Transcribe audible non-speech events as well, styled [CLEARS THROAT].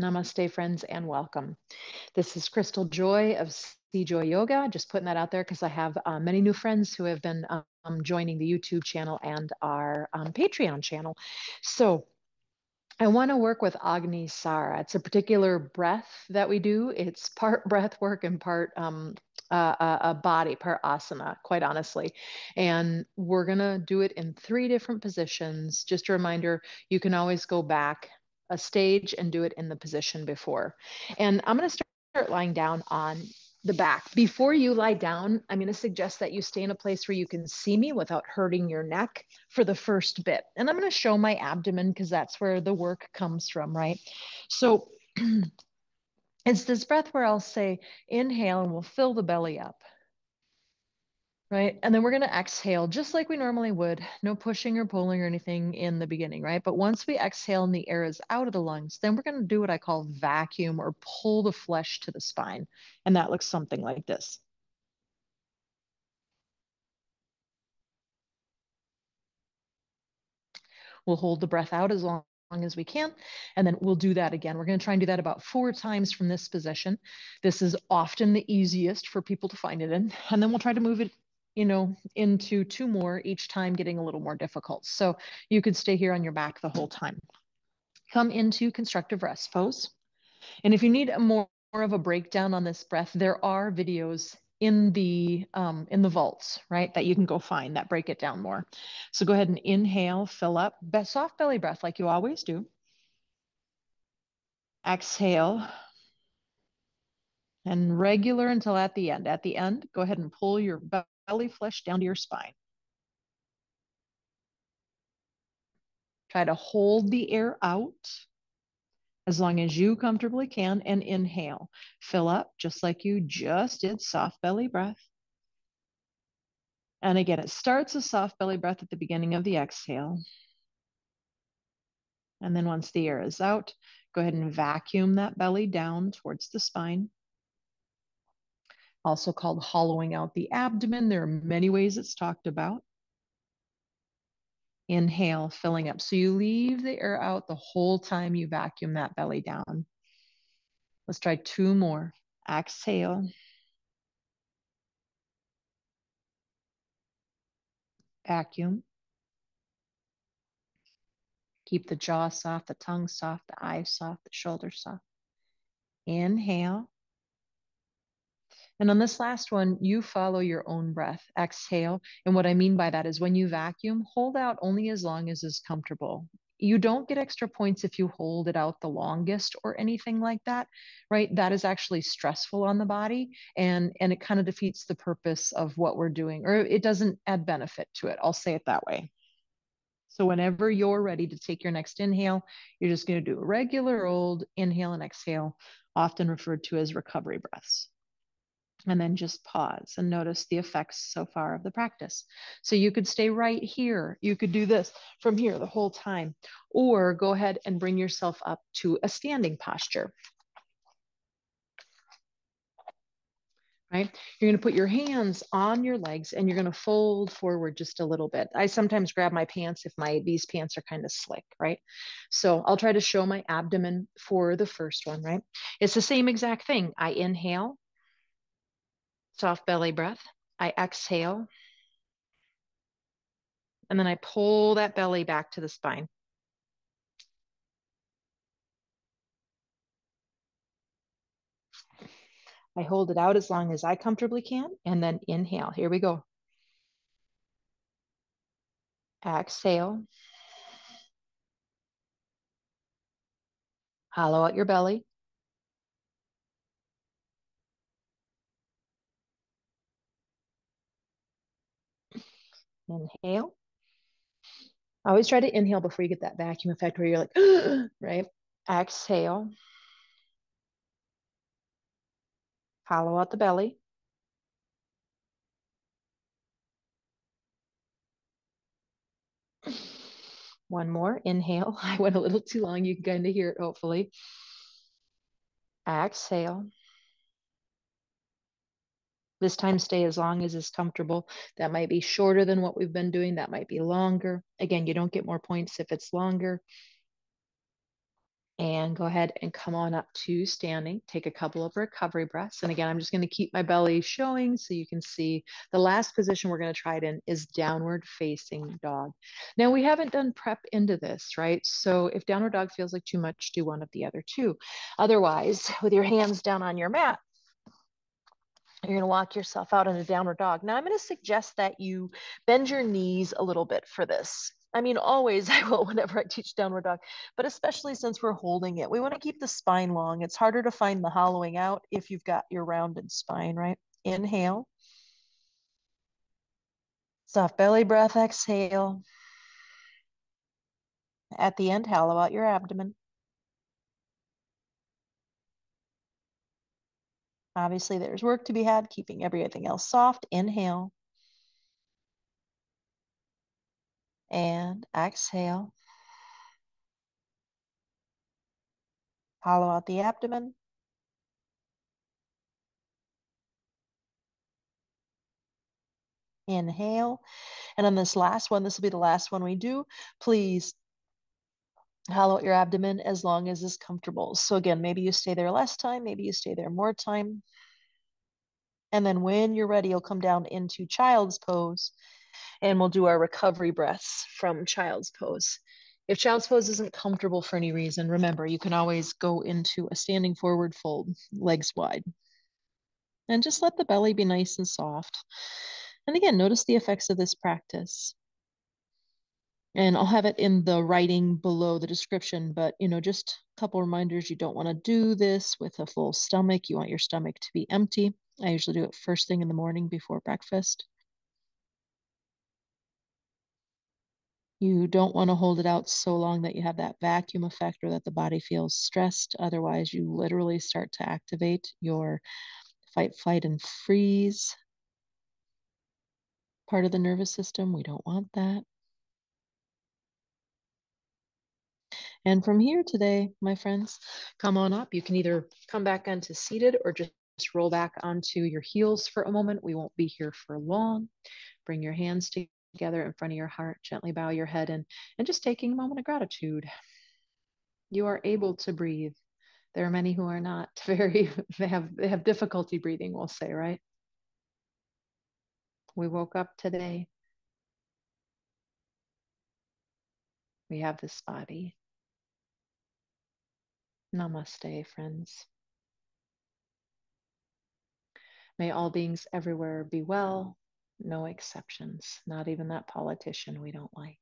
Namaste, friends, and welcome. This is Crystal Joy of CJoy Yoga. Just putting that out there because I have uh, many new friends who have been um, joining the YouTube channel and our um, Patreon channel. So, I want to work with Agni Sara. It's a particular breath that we do. It's part breath work and part um, uh, a body, part asana, quite honestly. And we're going to do it in three different positions. Just a reminder you can always go back a stage and do it in the position before. And I'm going to start lying down on the back. Before you lie down, I'm going to suggest that you stay in a place where you can see me without hurting your neck for the first bit. And I'm going to show my abdomen because that's where the work comes from, right? So [CLEARS THROAT] it's this breath where I'll say, inhale, and we'll fill the belly up right? And then we're going to exhale just like we normally would, no pushing or pulling or anything in the beginning, right? But once we exhale and the air is out of the lungs, then we're going to do what I call vacuum or pull the flesh to the spine. And that looks something like this. We'll hold the breath out as long as we can. And then we'll do that again. We're going to try and do that about four times from this position. This is often the easiest for people to find it in. And then we'll try to move it you know, into two more, each time getting a little more difficult. So you could stay here on your back the whole time. Come into constructive rest pose. And if you need a more, more of a breakdown on this breath, there are videos in the um, in the vaults, right, that you can go find that break it down more. So go ahead and inhale, fill up, soft belly breath like you always do. Exhale, and regular until at the end. At the end, go ahead and pull your belly flesh down to your spine. Try to hold the air out as long as you comfortably can and inhale. Fill up just like you just did, soft belly breath. And again, it starts a soft belly breath at the beginning of the exhale. And then once the air is out, go ahead and vacuum that belly down towards the spine also called hollowing out the abdomen. There are many ways it's talked about. Inhale, filling up. So you leave the air out the whole time you vacuum that belly down. Let's try two more. Exhale. Vacuum. Keep the jaw soft, the tongue soft, the eyes soft, the shoulders soft. Inhale. And on this last one, you follow your own breath. Exhale. And what I mean by that is when you vacuum, hold out only as long as is comfortable. You don't get extra points if you hold it out the longest or anything like that, right? That is actually stressful on the body and and it kind of defeats the purpose of what we're doing or it doesn't add benefit to it. I'll say it that way. So whenever you're ready to take your next inhale, you're just going to do a regular old inhale and exhale, often referred to as recovery breaths and then just pause and notice the effects so far of the practice. So you could stay right here. You could do this from here the whole time, or go ahead and bring yourself up to a standing posture. Right? You're going to put your hands on your legs and you're going to fold forward just a little bit. I sometimes grab my pants if my these pants are kind of slick, right? So I'll try to show my abdomen for the first one, right? It's the same exact thing. I inhale, soft belly breath. I exhale. And then I pull that belly back to the spine. I hold it out as long as I comfortably can and then inhale. Here we go. Exhale. Hollow out your belly. Inhale. Always try to inhale before you get that vacuum effect where you're like, [GASPS] right? Exhale. Hollow out the belly. One more. Inhale. [LAUGHS] I went a little too long. You can kind of hear it, hopefully. Exhale. This time stay as long as is comfortable. That might be shorter than what we've been doing. That might be longer. Again, you don't get more points if it's longer. and go ahead and come on up to standing. Take a couple of recovery breaths. And again, I'm just going to keep my belly showing so you can see the last position we're going to try it in is downward facing dog. Now, we haven't done prep into this, right? So if downward dog feels like too much, do one of the other two. Otherwise, with your hands down on your mat, you're going to walk yourself out in a downward dog. Now, I'm going to suggest that you bend your knees a little bit for this. I mean, always [LAUGHS] I will whenever I teach downward dog, but especially since we're holding it, we want to keep the spine long. It's harder to find the hollowing out if you've got your rounded spine, right? Inhale. Soft belly breath, exhale. At the end, hollow out your abdomen. Obviously, there's work to be had, keeping everything else soft. Inhale. and exhale. Hollow out the abdomen. Inhale. And on this last one, this will be the last one we do. Please hollow out your abdomen as long as is comfortable. So again, maybe you stay there less time, maybe you stay there more time. And then when you're ready, you'll come down into child's pose and we'll do our recovery breaths from child's pose. If child's pose isn't comfortable for any reason, remember you can always go into a standing forward fold, legs wide. And just let the belly be nice and soft. And again, notice the effects of this practice. And I'll have it in the writing below the description, but you know, just a couple reminders you don't want to do this with a full stomach. You want your stomach to be empty. I usually do it first thing in the morning before breakfast. You don't want to hold it out so long that you have that vacuum effect or that the body feels stressed. Otherwise, you literally start to activate your fight, flight, and freeze part of the nervous system. We don't want that. And from here today, my friends, come on up. You can either come back onto seated or just roll back onto your heels for a moment. We won't be here for long. Bring your hands together in front of your heart. Gently bow your head and, and just taking a moment of gratitude. You are able to breathe. There are many who are not [LAUGHS] very, they have, they have difficulty breathing, we'll say, right? We woke up today. We have this body. Namaste, friends. May all beings everywhere be well, no exceptions, not even that politician we don't like.